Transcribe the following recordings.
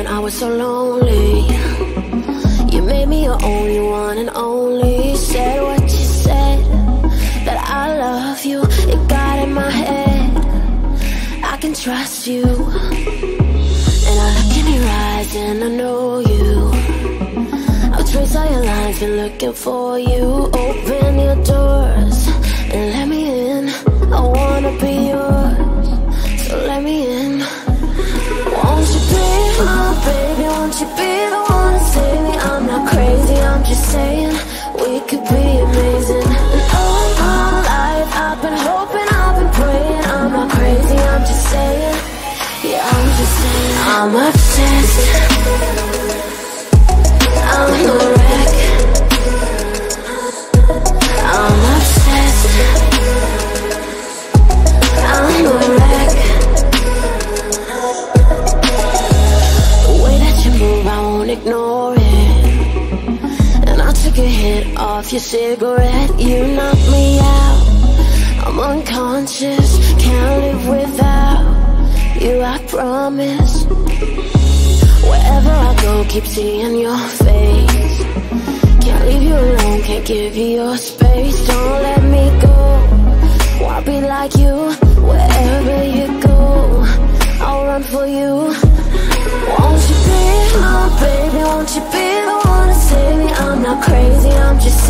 when I was so lonely. You made me your only one and only. Said what you said, that I love you. It got in my head. I can trust you. And I look in your eyes and I know you. I'll trace all your lines, been looking for you. Open your doors and let me in. I wanna be yours, Won't be the one to save me? I'm not crazy, I'm just saying we could be amazing.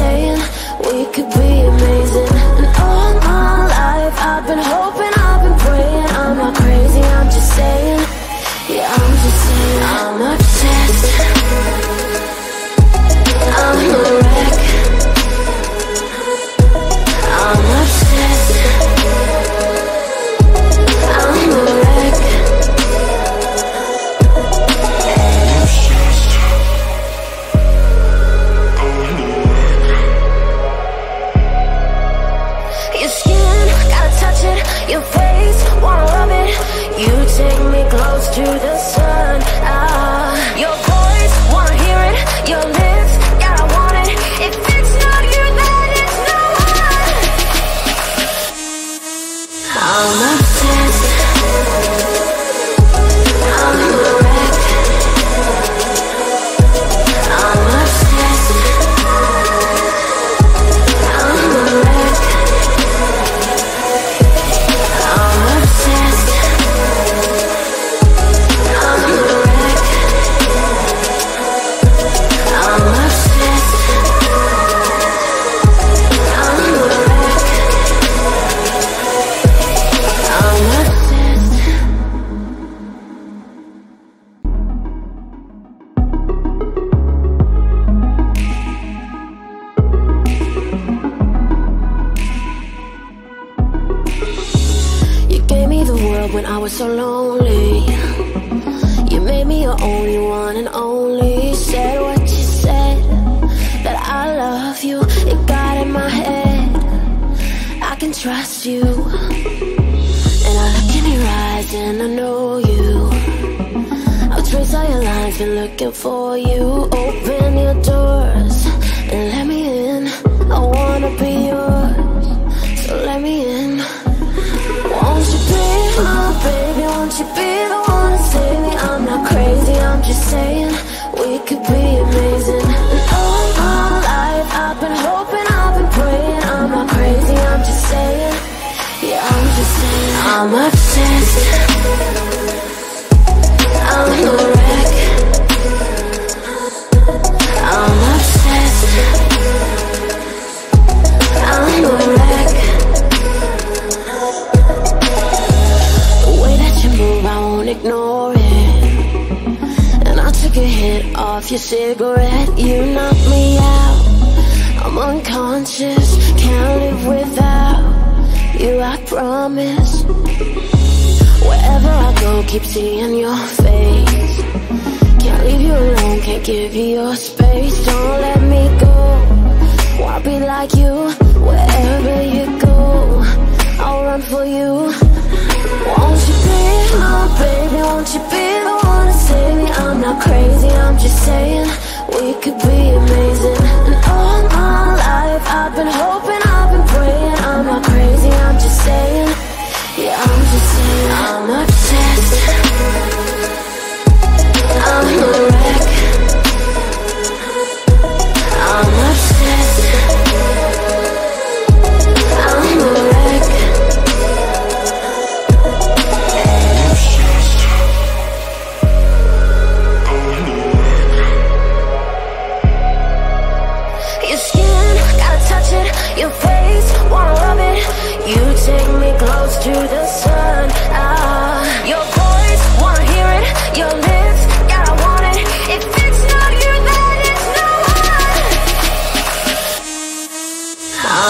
Saying we could be amazing. And all my life I've been hoping, I've been praying. I'm not crazy, I'm just saying. Yeah, world when I was so lonely. You made me your only one and only. Said what you said, that I love you. It got in my head. I can trust you. And I look in your eyes and I know you. I'll trace all your lines, been looking for you. Open your doors and let me in. I wanna be yours, so let me in. My baby? Won't you be the one to save me? I'm not crazy, I'm just saying we could be amazing. All my life I've been hoping, I've been praying. I'm not crazy, I'm just saying. Yeah, I'm just saying. I'm obsessed. Cigarette. You knocked me out. I'm unconscious, can't live without you. I promise. Wherever I go, keep seeing your face. Can't leave you alone, can't give you your space. Don't let me go. I'll be like you, wherever you go. I'll run for you. Won't you be my baby? Won't you be the one to save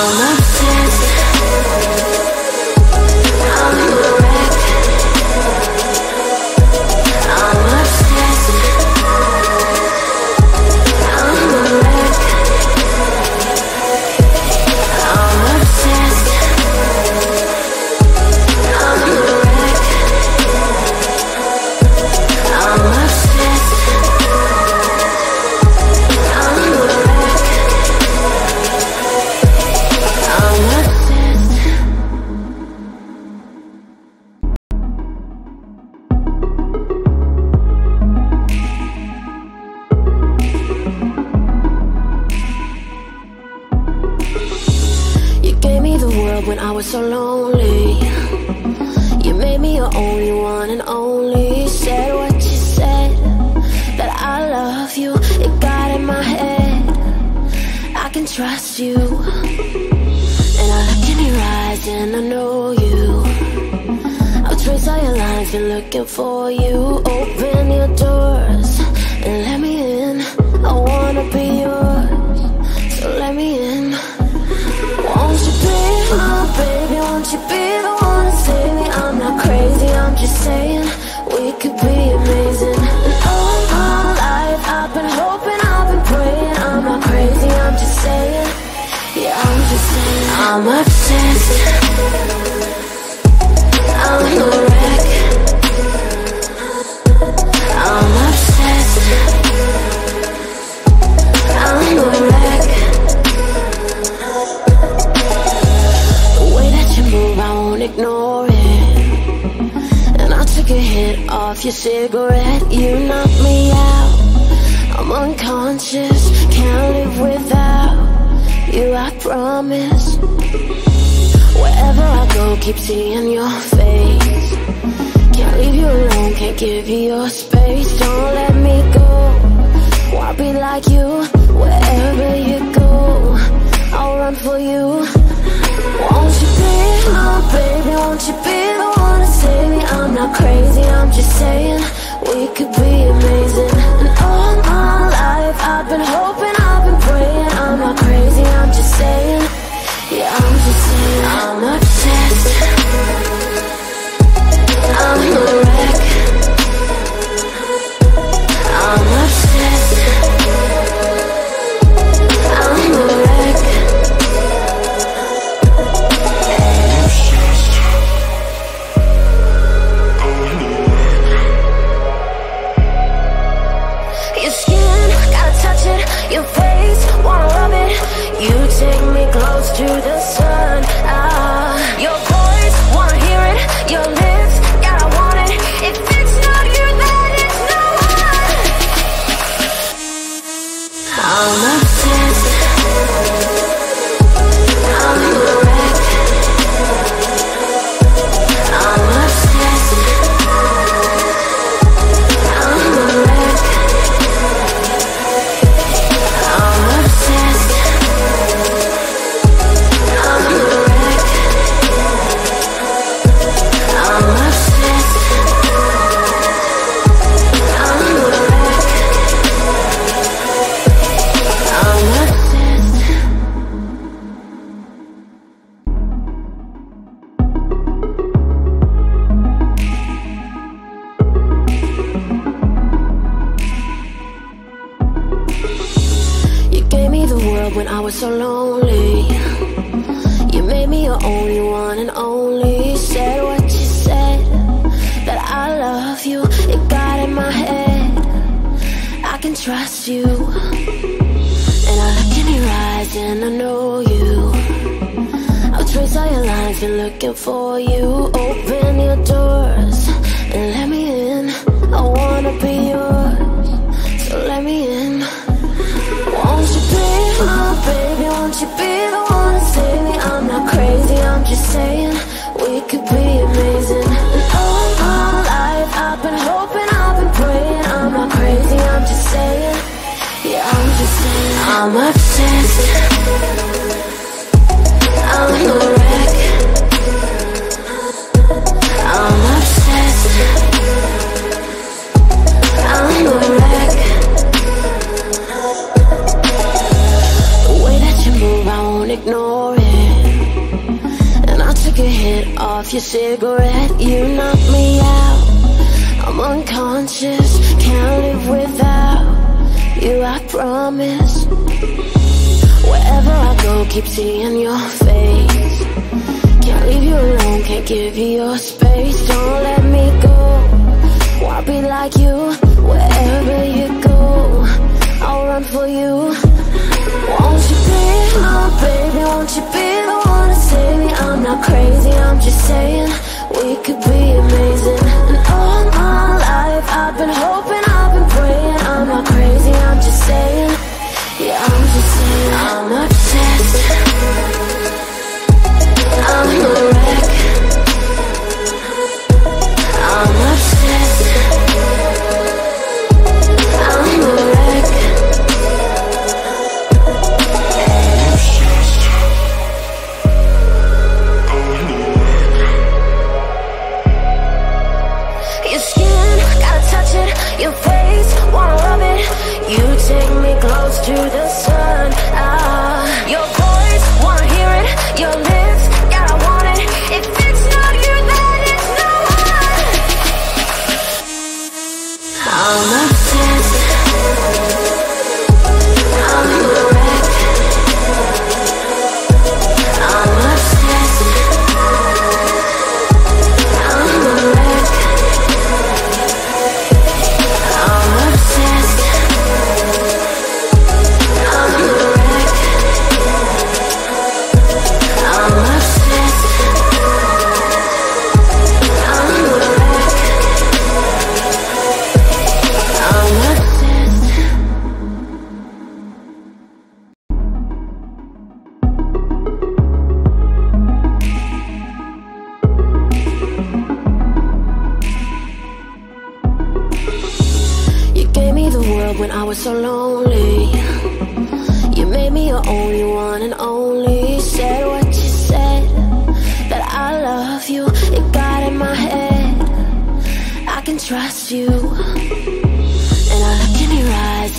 I'm lonely. You made me your only one and only. Said what you said, that I love you. It got in my head. I can trust you. And I look in your eyes and I know you. I'll trace all your lines, been looking for you. Open your doors and let me in. I wanna be yours, so let me in. My baby? Won't you be the one to? I'm not crazy, I'm just saying we could be amazing. And all my life I've been hoping, I've been praying. I'm not crazy, I'm just saying. Yeah, I'm just saying. I'm obsessed. Give you your space. Don't let me go. I'll be like you, wherever you go. I'll run for you. Won't you be my baby? Won't you be the one to save me? I'm not crazy, I'm just saying we could be amazing. Trust you. And I look in your eyes and I know you. I'll trace all your lines, been looking for you. Open your doors and let me in. I wanna be yours, so let me in. Won't you be my baby? Won't you be the one to save me? I'm not crazy, I'm just saying we could be amazing. I'm obsessed. I'm a wreck. I'm obsessed. I'm a wreck. The way that you move, I won't ignore it. And I took a hit off your cigarette. You knocked me out. I'm unconscious, can't live without you, I promise. Keep seeing your face. Can't leave you alone, can't give you your space. Don't let me go. I'll be like you wherever you go. I'll run for you. Won't you be my baby? Won't you be the one to save me? I'm not crazy, I'm just saying we could be amazing. And all my life I've been hoping, I've been praying. I'm not crazy, I'm just saying. Yeah, I'm just saying I'm obsessed.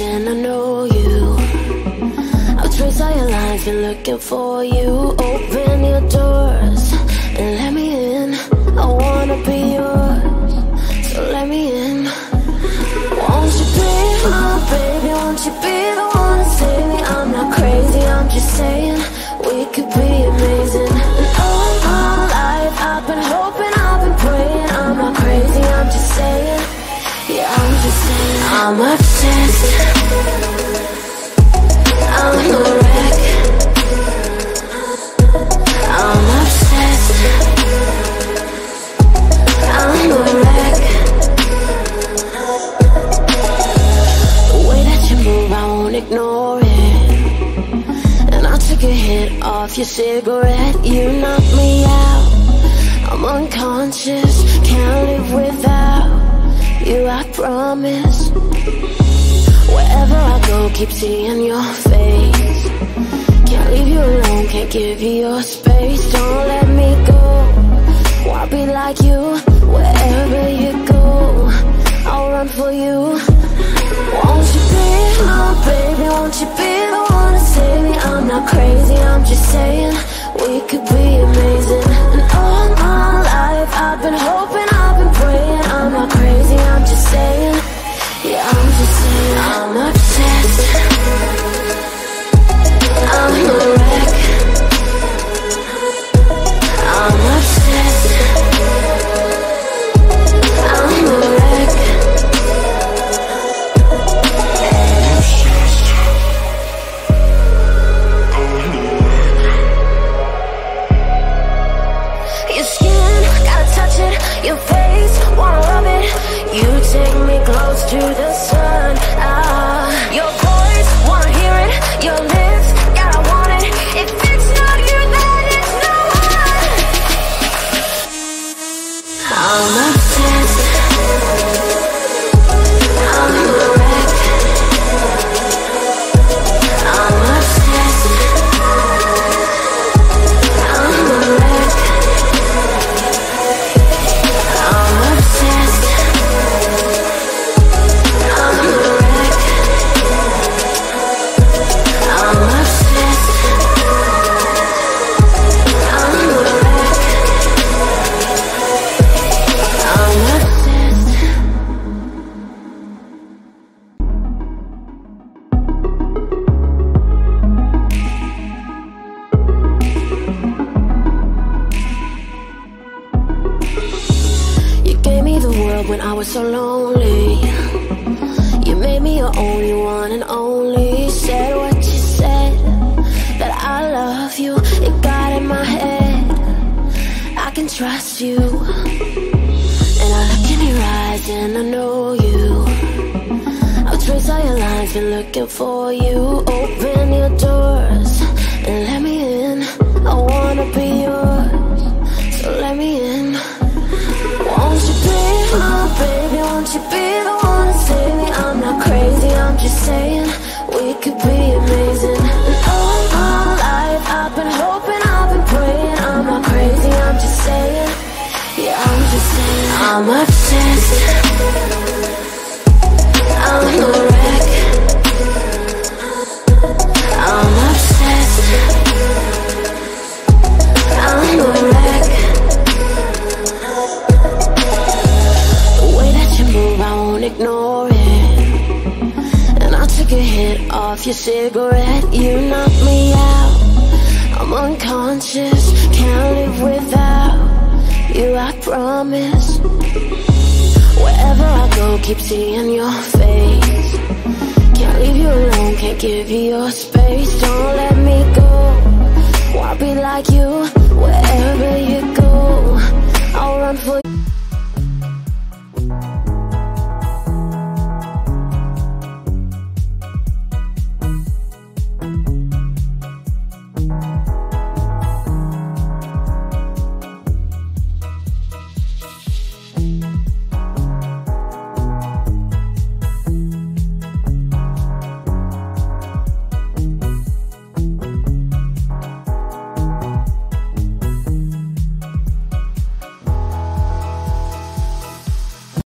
And I know you. I'll trace all your lines, been looking for you. Open your doors and let me in. I wanna be yours, so let me in. Won't you be my baby? Won't you be the one to save me? I'm not crazy, I'm just saying we could be amazing. All my life I've been hoping, I've been praying. I'm not crazy, I'm just saying. Yeah, I'm just saying. I'm obsessed. Off your cigarette, you knock me out. I'm unconscious, can't live without you, I promise. Wherever I go, keep seeing your face. Can't leave you alone, can't give you your space. Don't let me go. I'll be like you wherever you go. I'll run for you. Won't you be my baby? Won't you be the one to me? I'm not crazy, I'm just saying we could be amazing. And all my life I've been hoping, I've been praying. I'm not crazy, I'm just saying. Yeah, I'm just saying I'm obsessed. I'm a wreck. I'm obsessed. I'm a wreck. I'm obsessed. I'm a wreck. The way that you move, I won't ignore it. And I took a hit off your cigarette. You knocked me out. I'm unconscious, can't live without you. I promise. Wherever I go, keep seeing your face. Can't leave you alone, can't give you your space. Don't let me go. Wanna be like you, wherever you go. I'll run for you.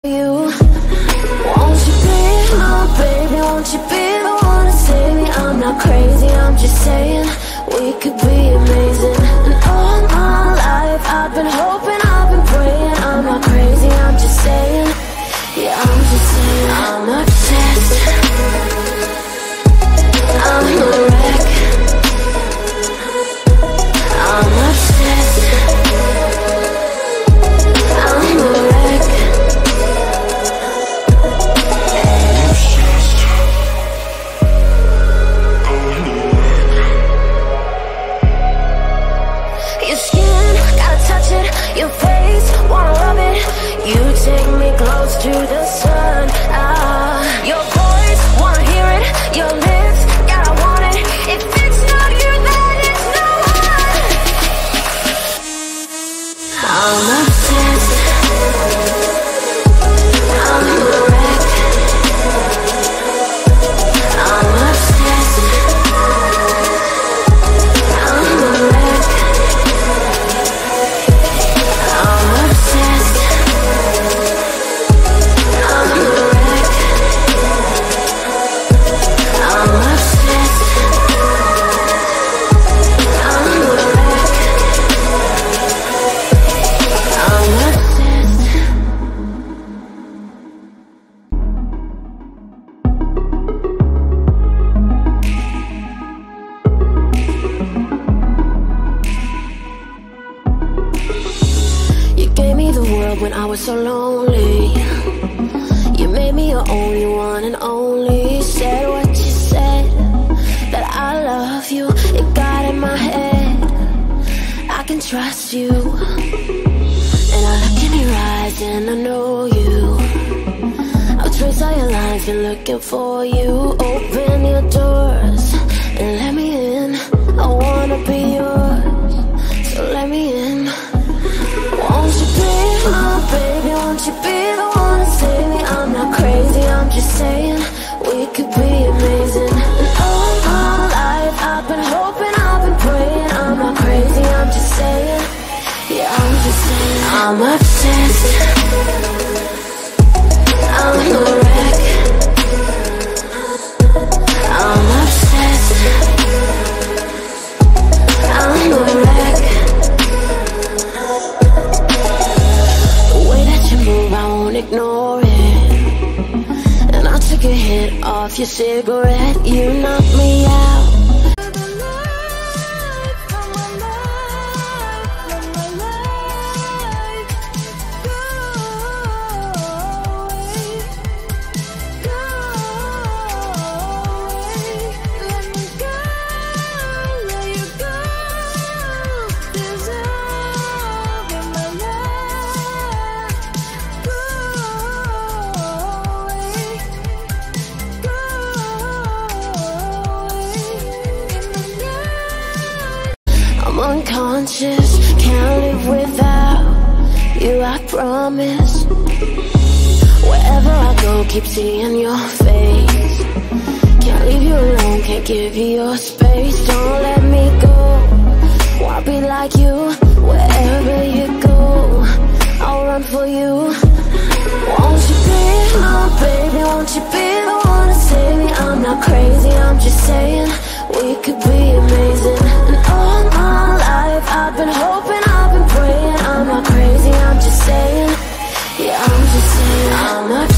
You. Won't you be my baby? Won't you be the one to save me? I'm not crazy, I'm just saying we could be amazing. World when I was so lonely. You made me your only one and only. Said what you said, that I love you. It got in my head. I can trust you. And I look in your eyes and I know you. I'll trace all your lines, been looking for you. Open your doors and let me in. I wanna be yours, saying we could be amazing. All my life I've been hoping, I've been praying. I'm not crazy, I'm just saying. Yeah, I'm just saying. I'm obsessed. Off your cigarette. You knock me out. Unconscious, can't live without you, I promise. Wherever I go, keep seeing your face. Can't leave you alone, can't give you your space. Don't let me go. I'll be like you wherever you go. I'll run for you. Won't you be my baby? Won't you be the one to save me? I'm not crazy, I'm just saying we could be amazing. I've been hoping, I've been praying. I'm not crazy, I'm just saying. Yeah, I'm just saying I'm obsessed.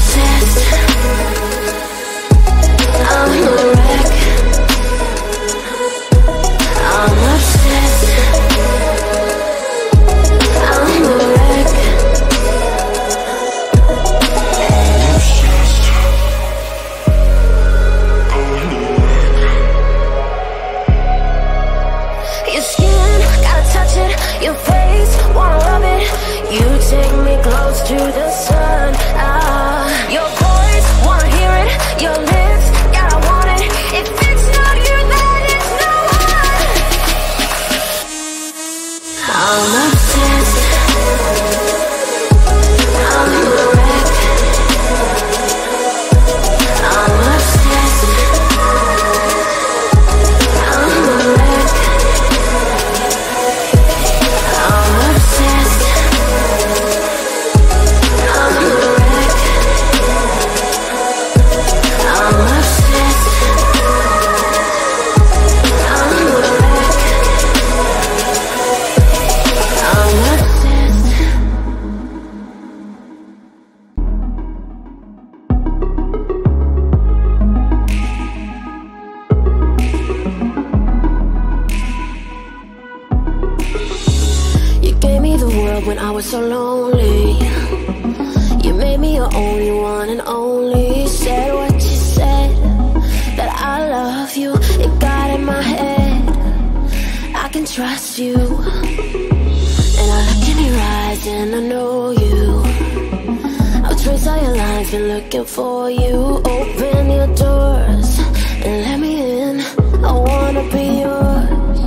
For you. Open your doors and let me in. I wanna be yours,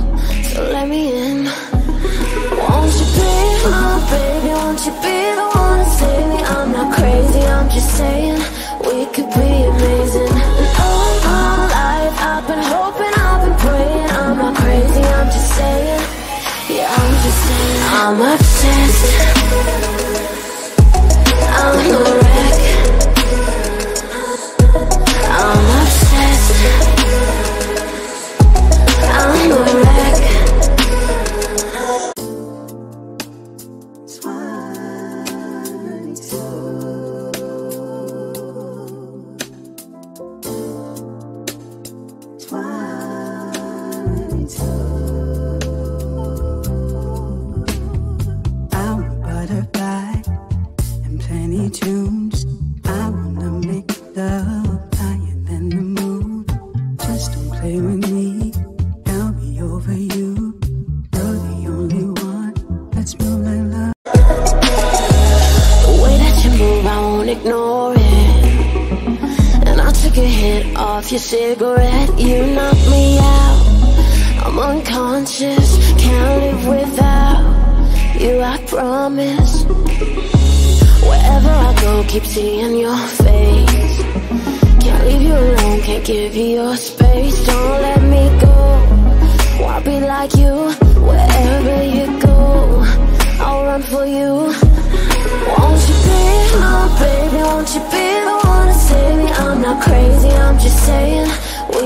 so let me in. Won't you be my baby? Won't you be the one to save me? I'm not crazy, I'm just saying we could be amazing. And all my life I've been hoping, I've been praying. I'm not crazy, I'm just saying. Yeah, I'm just saying. I'm obsessed.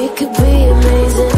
Could be amazing.